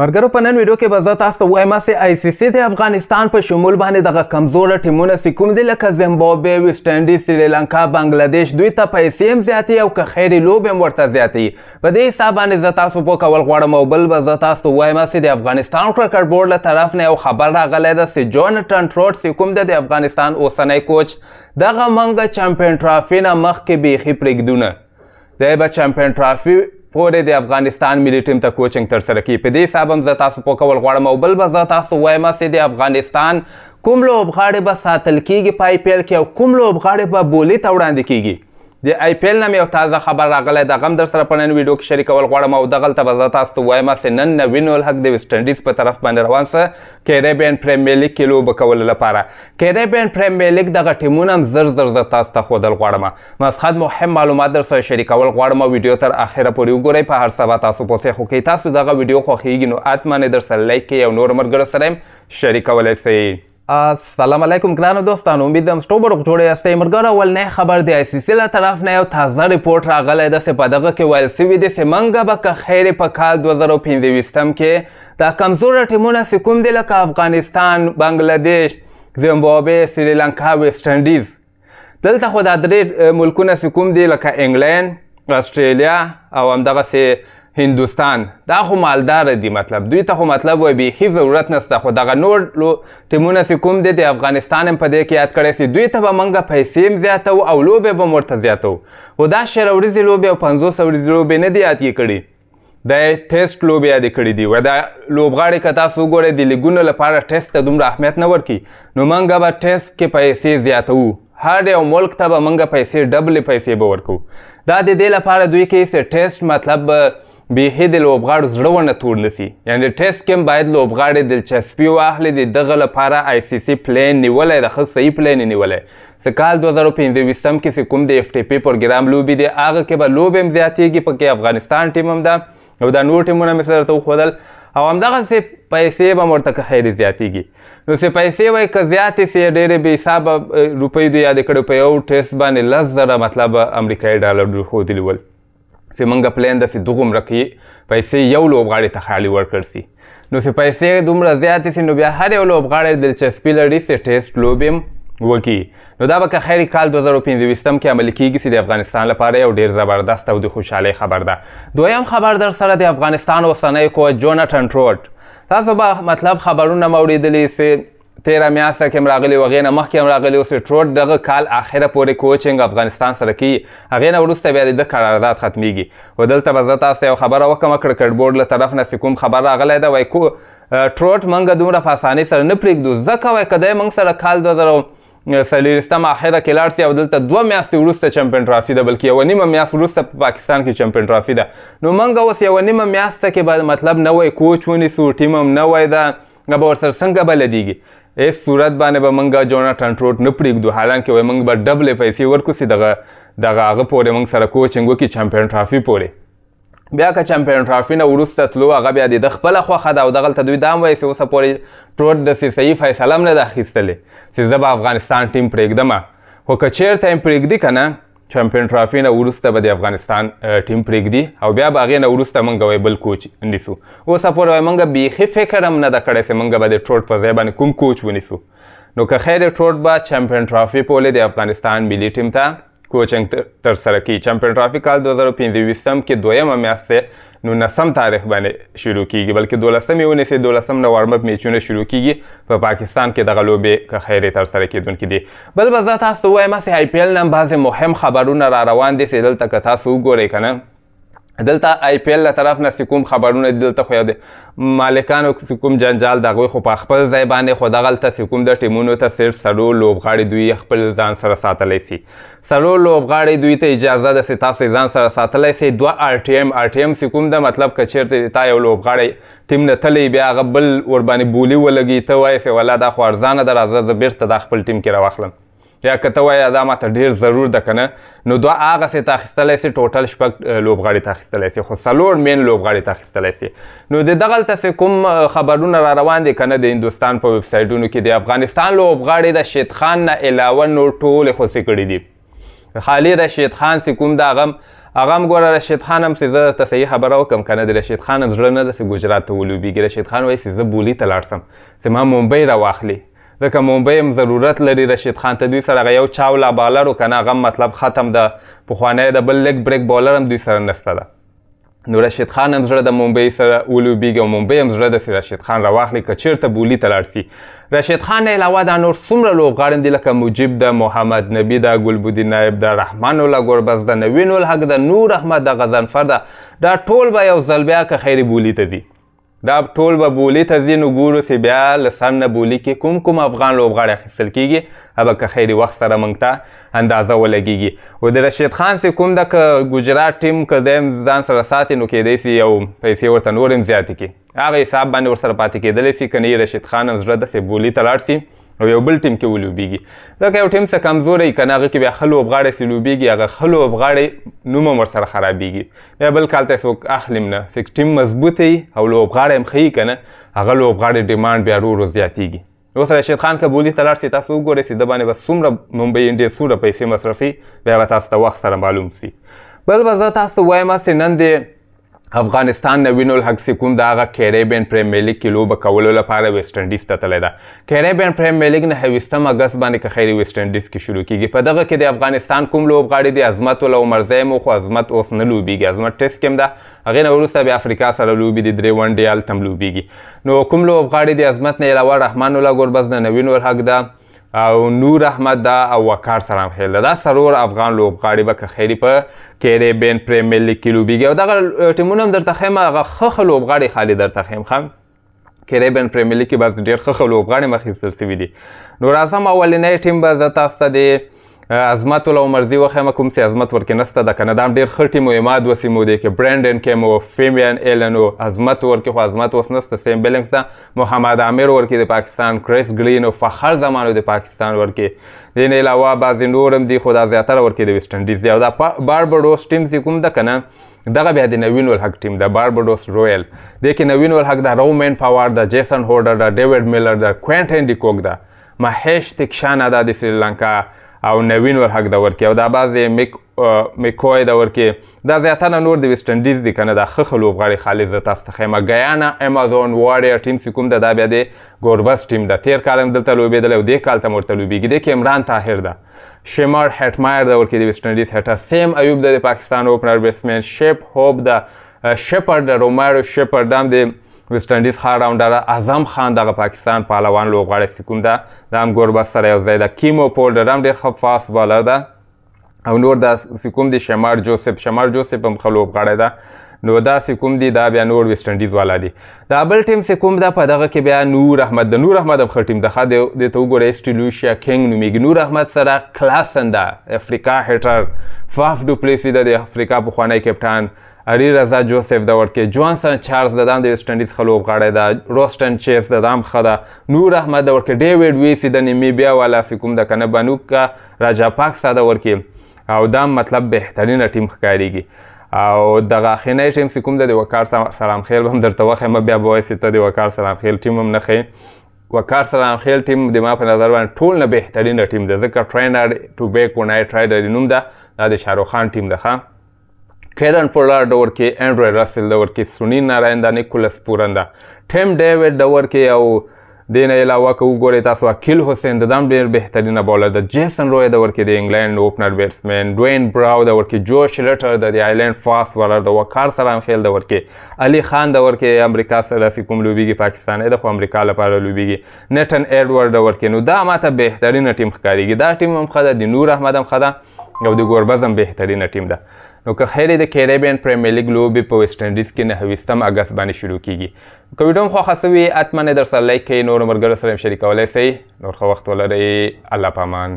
مرګرو په نن ویډیو کې به زه تاسو ته وایم چې آی سی سی د افغانستان په شمول باندې دغه کمزوره ټیمونه چې کوم دي لکه زیمبابوې ویسټ انډیز سریلانکا بنګلادیش دوی ته پیسې هم زیاتې او که خیر لوبې هم ورته زیاتې په دې حساب باندې زه تاسو په کول غواړم او بل به زه تاسو ته وایم چې د افغانستان کرکټ بورډ له طرف نه یو خبر راغلی ده چې جونټن ټروټ چې کوم دی د افغانستان اوسنی کوچ دغه منګه چمپیون ټرافي نه مخکې بیخي پرېږدونه دی به چمپیون ټرافي پورې د افغانستان ملي ټیم ته کوچنګ ترسره کړي په دې حساب هم زه تاسو پوکول غواړم او بل به زه تاسو وایم چې د افغانستان کوم لوبغاړي به ساتل کیږي په آی پی ایل کې او کوم لوبغاړي به بولي ته وړاندې کیږي د آی پی ایل نه مې یو تازه خبر راغلی د غم در سره په نن ویډیو کې شریکول غواړم او دغلته به زه تاسو ته وایم چې نن نوین الحق د ویسټ انډیز په طرف باندې روان سه کیریبین پریمیر لیګ کې لوبه کولو لپاره کیریبین پریمیر لیګ دغه ټیمونه هم زر زر زه تاسو ته ښودل غواړم مسخد مهم معلومات در سره شریکول غواړم او ویډیو تر اخره پورې وګورئ په هر سبا تاسو پوسې خو کې تاسو دغه ویډیو خوښیږي نو اتمه نه در سره لایک کې او نور مرګر سره هم شریکولای شئ السلام علیکم ګرانو دوستانو امیدم سټوبر جوړ یاست مرګره ول نه خبر دی آی سی سی له طرف نه یو تازه ریپورت راغلی د په دغه کې ویل سوي دي چې منګه به که خیر په کال 2025 کې دا کمزور ټیمونه چې کوم دي لکه افغانستان بنگلاديش زیمبابوې سریلانکا ویسټ انډیز دلته خو دا درې ملکونه چې کوم دي لکه انګلند استرالیا او همدغسې هندوستان دا خو مالدار دي مطلب دوی ته خو مطلب وای بیخي ضرورت نشته خو دغه نور ټیمونه چې کوم دی د افغانستان هم په دې کې یاد کړی چې دوی ته به موږ پیسې هم زیاتو او لوبې به هم ورته زیاتو خو دا شل ورځې لوبې او پنځوس ورځې لوبې نه دي یاد یې کړي د ټیسټ لوبې یادې کړې دي و دا لوبغاړي که تاسو وګورئ د لیګونو لپاره ټیسټ ته دومره اهمیت نه ورکړي نو موږ به ټیسټ کې پیسې زیاتوو هر یو ملک ته به موږ پیسې ډبلې پیسې به ورکو دا د دې لپاره دوی کې چې ټیسټ مطلب بیخي د لوبغاړو زړه ونه تور نسی یعنی ټیسټ کې باید لوبغاړي دلچسپي واخلي د دغه لپاره آی سی سی پلان نیولی د ښه صحیح پلان نیولی چې کال 2025 کې چې کوم د اف ټي پي پروګرام لوبي دي هغه کې به لوبې هم زیاتېږي پکې افغانستان ټیم هم ده او دا نور ټیمونه مې درته وښودل او همدغسې پیسې به هم ورته که خیرې زیاتېږي نو چې پیسې وایي که زیاتې سي ډېرې بې حسابه روپۍ دوی یادې کړې په یو ټیسټ باندې لس زره مطلب امریکایي ډالر دوی ښودلي ول چې مونږ پلان ده چې دوغومره کې پیسې یو لوبغاړي ته خالي ورکړ سي نو چې پیسې دومره زیاتې سي نو بیا هر یو لوبغاړی دلچسپي لري چې ټیسټ لوبې هم وکړي نو دا به که خیر کال 2015 کې عملي کیږي چې د افغانستان لپاره یو ډیر زبردست او د خوشحالۍ خبر ده دویم خبر در سره د افغانستان اوسنی کوچ جوناتن ټروټ تاسو به مطلب خبرونه مو اورېدلي چې تیره میاشت کې هم راغلی وغې نه مخکې هم راغلی اوس ټروډ دغه کال اخره پورې کوچنګ افغانستان سره کوي هغې نه وروسته بیا د قرارداد ختمیږي و دلته به زه تاسو ته یو خبره وکم کرکټ بورډ له طرف نه کوم خبر راغلی ده وای کو ټروټ منګه دومره په اسانۍ سره نه پرېږدو ځکه وای کدی منګ سره کال دوه زره څلوېښتم اخره کې لاړ سي او دلته دوه میاشتې وروسته چمپیون ټرافي ده بلکې یوه نیمه میاشت وروسته په پاکستان کې چمپیون ټرافي ده نو موږ اوس یوه نیمه میاشت کې به مطلب نوی کوچ ونیسو ټیم هم نوی ده نه به ورسره څنګه بلدیږي هیڅ صورت باندې به موږ جوناټن ټروټ نه پرېږدو حالانکه وایي موږ به ډبلې پیسې ورکړو چې دغه دغه هغه پورې موږ سره کوچنګ وکړي چمپیون ټرافي پورې بیا که چمپیون ټرافي نه وروسته تلو هغه بیا د خپله خوښه ده او دغلته دوی دا هم وایي چې اوسه پورې ټروټ داسې صحیح فیصله هم نه ده اخیستلې چې زه به افغانستان ټیم پرېږدم خو که چېرته یې پرېږدي که نه چمپیون ټرافي نه وروسته به د افغانستان ټیم پرېږدي او بیا به هغې نه وروسته موږ وایي بل کوچ نیسو اوس پورې وایي موږ بیخي فکر هم نه ده کړی چې موږ به د ټروټ په ځای باندې کوم کوچ ونیسو نو که خیر ټروټ به چمپیون ټرافي پولې د افغانستان ملي ټیم ته کوچنګ ترسره کوي چمپیون ټرافي کال دوه زره پنځه ویشتم کې دویمه میاشت دی نولسم تاریخ باندې شروع کیږي بلکې دولسمې ونیسې دولسم نه وارم اپ میچونه شروع کیږي په پاکستان کې دغه لوبې که خیرې ترسره کیدونکې دي بل به زه تاسو ته وایم هسې آی پي ایل نه بعضې مهم خبرونه را روان دي چې دلته که تاسو وګورئ که نه دلته آی پی ایل له طرف نه کوم خبرونه دلته خو د مالکانو کوم جنجال د هغوی خو په خپل ځای باندې خو دغلته کوم د ټیمونو ته صرف څلور لوبغاړي دوی خپل ځان سره ساتلی سي څلور لوبغاړي دوی ته اجازه ده چې تاسو ځان سره ساتلی سي دوه آر ټي ایم آر ټي ایم چې کوم ده مطلب که چیرته د تا یو لوبغاړی ټیم نه تلی بیا هغه بل ورباندې بولی ولګي ته وایې چې ولا دا خو ارزانه ده راځه زه بیرته دا خپل ټیم کې راواخلم یا که ته وایې دا ماته ډیر ضرور ده کنه نو دوه هغه سه تاخیستلای سي ټوټل شپږ لوبغاړي تاخیستلای سي خو څلور مین لوبغاړي تاخیستلای سي نو د دغلته څه کوم خبرونه را روان دي کنه د هندستان په ویب سایټونو کې د افغانستان لوبغاړي رشید خان نه علاوه نور ټول خوسې کړي دي خالی رشید خان څه کوم دا غم هغه هم ګوره رشید خان هم چې زه ته صحیح خبره وکم کنه د رشید خان هم زړه نه ده چې ګجرات ته ولوبیږي رشید خان وایي چې زه بولی ته لاړ سم چې ما ممبۍ راواخلي ځکه ممبۍ هم ضرورت لري رشید خان ته دوی سره هغه یو چاولا بالر و کنه هغه مطلب ختم ده پخوانی د بل لیګ بریک بالر هم دوی سره نسته ده نو رشید خان هم زړه د ممبۍ سره ولوبیږي او ممبۍ هم زړه د رشید خان راواخلي که چیرته بولی ته لاړ سي رشید خان نه علاوه دا نور څومره لوبغاړي دي لکه مجیب ده محمد نبي ده ګلبدین نایب ده رحمان الله ګربز ده نوین الحق ده نور احمد ده غضنفر ده دا ټول به یو ځل بیا که خیرې بولی ته ځي دا ټول به بولی ته ځي نو ګورو چې بیا له سر نه بولی کې کوم کوم افغان لوبغاړی اخیستل کیږي هغه که خیري وخت سره موږ ته اندازه ولګیږي او د رشید خان چې کوم د ګجرات ټیم که دی ځان سره ساتي نو کیدای شي یو پیسې ورته نور هم زیاتې کړي هغه حساب باندې ورسره پاتې کیدلی شي که نه رشید خان هم زړه داسې بولی ته لاړ شي او یو بل ټیم کې ولوبېږي ځکه یو ټیم څه کمزوری که نه هغه کې بیا ښه لوبغاړی څه لوبېږي هغه ښه لوبغاړی نوم هم ورسره خرابېږي بیا بل کال ته څوک اخلي هم نه څوک ټیم مضبوط وي او لوبغاړی هم ښه وي که نه هغه لوبغاړی ډیمانډ بیا ورو ورو زیاتېږي اوس راشد خان که بولي ته لاړ شي تاسو وګورئ چې د باندې به څومره ممبۍ انډین څومره پیسې مصرفوي بیا به تاسو ته وخت سره معلوم شي بل به زه تاسو وایم چې نن دې افغانستان نوین الحق سکون د هغه کیریبین پریمیر لیګ کې لوبه کولو لپاره ویسټ انډیز ته تللی ده کیریبین پریمیر لیګ نهه ویشتم اګست باندې که خیر ویسټ انډیز کې شروع کیږي په دغه کې د افغانستان کوم لوبغاړي دي عظمت ول عمرزی مو خو عظمت اوس نه لوبیږي عظمت ټیسټ کې هم ده هغې نه وروسته بیا افریقا سره لوبې دي درې ون ډې هلته هم لوبیږي نو کوم لوبغاړي دي عظمت نه علاوه رحمان الله ګربز د نوین الحق ده او نور احمد دا او وقار سلام خیل دا, دا سرور افغان لوبغاړي به که خیری په کیریبین پریمیر لیګ کې لوبیږي او دغه ټیمونه هم درته خیم هغه خخ لوبغاړي خالي درته خیم خام کیریبین پریمیر لیګ کې بس ډیر خخ لوبغاړي مخې سر سوي دي نو راځم اولنې ټیم به زه تاسو ته عظمت ول عمرزی وخه ما کوم سي عظمت ورکې نسته د کندا ډیر خټي ټیم ما دو سیمو دی کې برانډن کیمو فیمیان ایلنو عظمت ورکې خو عظمت وس نسته سیم بیلنګز دا محمد عامر ورکې د پاکستان کریس ګلین او فخر زمانو د پاکستان ورکې دین علاوه بعض نورم دی خدا زیاتره ورکې د ویسټ انډیز دی او دا باربډوس ټیم سي کوم د کنه دغه بیا د نوین الحق ټیم د باربډوس رویل د کې نوین الحق د رومن پاور د جیسن هورډر د ډیوډ میلر د کوینټن ډیکوک د مهیش تکشانا دا د سریلانکا او نوین ورحق دور کې او دا بعض د میک میکوی دور کې دا زیاتره نور د ویسټ انډیز دي کنه دا خخ لوبغاړي خالص زه تاسو ته خیمه ګیانا امازون واریر ټیم چې کوم د دا بیا د ګوربس ټیم د تیر کال هم دلته لوبېدلی او دې کال ته هم ورته لوبېږي دی کې عمران طاهر ده شمار هټمایر دور کې د ویسټ انډیز هټر سیم ایوب د پاکستان اوپنر بیټسمن شیپ هوب د شپر د رومارو شپر دام د ویسټ انډیز ښار راونډر اعظم خان دغه پاکستان پهلوان لوبغاړی سکون ده د هم ګوربت سره یو ځای ده کیمو پولډر هم ډېر ښه فاست بالر ده او نور دا سکوم دی شمار جوسف شمار جوسف هم ښه لوبغاړی ده نو دا چې کوم دي دا بیا نور ویسټ انډیز والا دي دا بل ټیم چې کوم ده په دغه کې بیا نور احمد د نور احمد هم ښه ټیم ده ښه د ته وګوره ایسټیلوشیا کینګ نومېږي نور احمد سره کلاسن ده افریقا هیټر فاف ډوپلیسی ده د افریقا پخوانی کپټان علی رضا جوسف د ورکې جوانسن چارلز د دام د ویسټ انډیز ښه لوبغاړی ده روسټن چیس د دام ښه ده نور احمد د ورکې ډیویډ ویسی د نیمیبیا والا فکوم د کنه بنوکا راجا پاکسا د ورکې او دا مطلب بهترینه ټیم ښکاریږي او د غاخینه ټیم چې کوم د وکار سلام خیل هم درته وخه م بیا به وایسي ته د وکار سلام خیل ټیم هم نه خې وکار سلام خیل ټیم د ما په نظر باندې ټول نه بهترینه ټیم ده ځکه ټرینر ټو بیک ونای ټرایډر نوم ده دا د شاروخ خان ټیم ده ښه کیرن پولار دور کې انډرو رسل دور کې سونی نارایند نیکولس پورندا ټیم ډیوډ دور کې او دین علاوه که وګورئ تاسو عقیل حسین د دام ډیر بهترینه بولر د جیسن روی د ورکې د انګلند اوپنر بیټسمن ډوین براو د ورکې جوش لټر د آیلند فاست بالر د وقار سلام خیل د ورکې علي خان د ورکې امریکا سره چې کوم لوبیږي پاکستان د خو امریکا لپاره لوبیږي نیټن ایډورډ د ورکې نو دا ماته بهترینه ټیم ښکاریږي دا ټیم هم ښه ده د نور احمد هم ښه ده او د ګوربز هم بهترینه ټیم ده نو که خیر د کیریبین پریمیر لیګ لوبې په ویسټ انډیز کې نهه ویشتم اګست باندې شروع کیږي که ویډیو هم خوښه سوي حتما یې درسره لایک کړئ نورو ملګرو سره هم شریکولی سئ نور ښه وخت ولرئ الله پامان